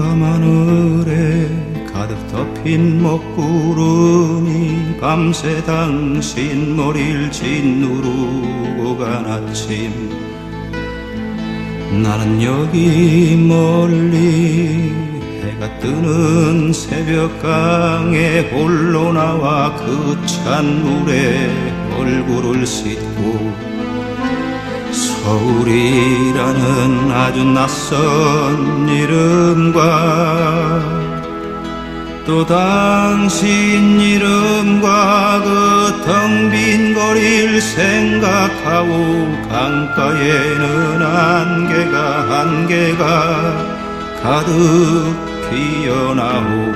밤하늘에 가득 덮인 먹구름이 밤새 당신 머리를 짓누르고 간 아침. 나는 여기 멀리 해가 뜨는 새벽강에 홀로 나와 그 찬물에 얼굴을 씻고 서울이라는 아주 낯선 이름과 또 당신 이름과 그 텅 빈 거리를 생각하고 강가에는 안개가 안개가 가득 피어나오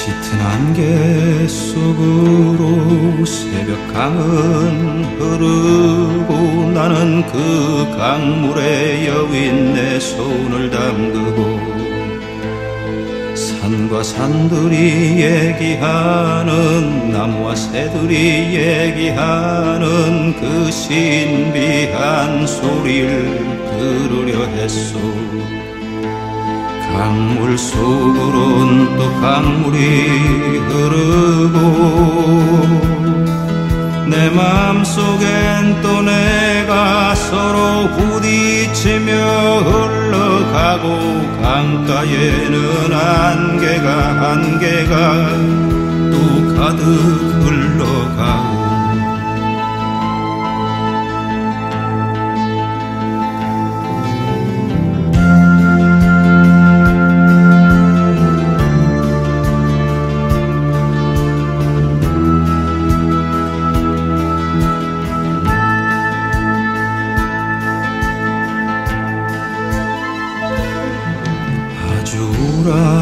짙은 안개 속으로 새벽 강은 흐르고 나는 그 강물에 여윈 내 손을 담그고 산과 산들이 얘기하는 나무와 새들이 얘기하는 그 신비한 소리를 들으려 했소 강물 속으론 또 강물이 흐르고 내 맘속엔 또 내가 서로 부딪히며 흘러가고 강가에는 안개가 안개가 또 가득 흘러가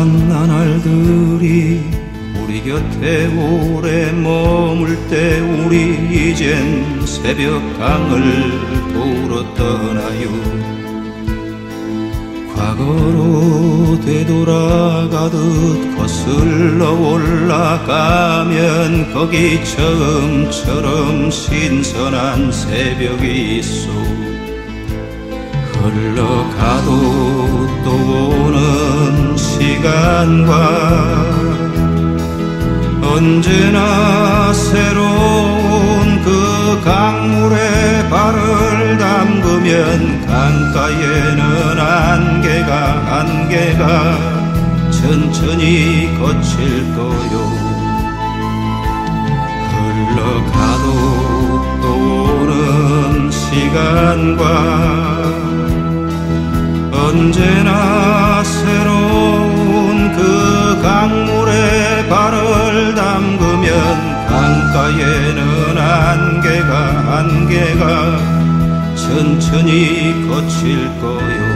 우울한 나날들이 우리 곁에 오래 머물 때 우리 이젠 새벽강을 보러 떠나요. 과거로 되돌아가듯 거슬러 올라가면 거기 처음처럼 신선한 새벽이 있어 흘러가도 또 오는 시간과 언제나 새로운 그 강물에 발을 담그면 강가에는 안개가 안개가 천천히 거칠 거요. 흘러가도 또 오는 시간과 언제나 새로운 그 강물에 발을 담그면 강가에는 안개가 안개가 천천히 거칠 거야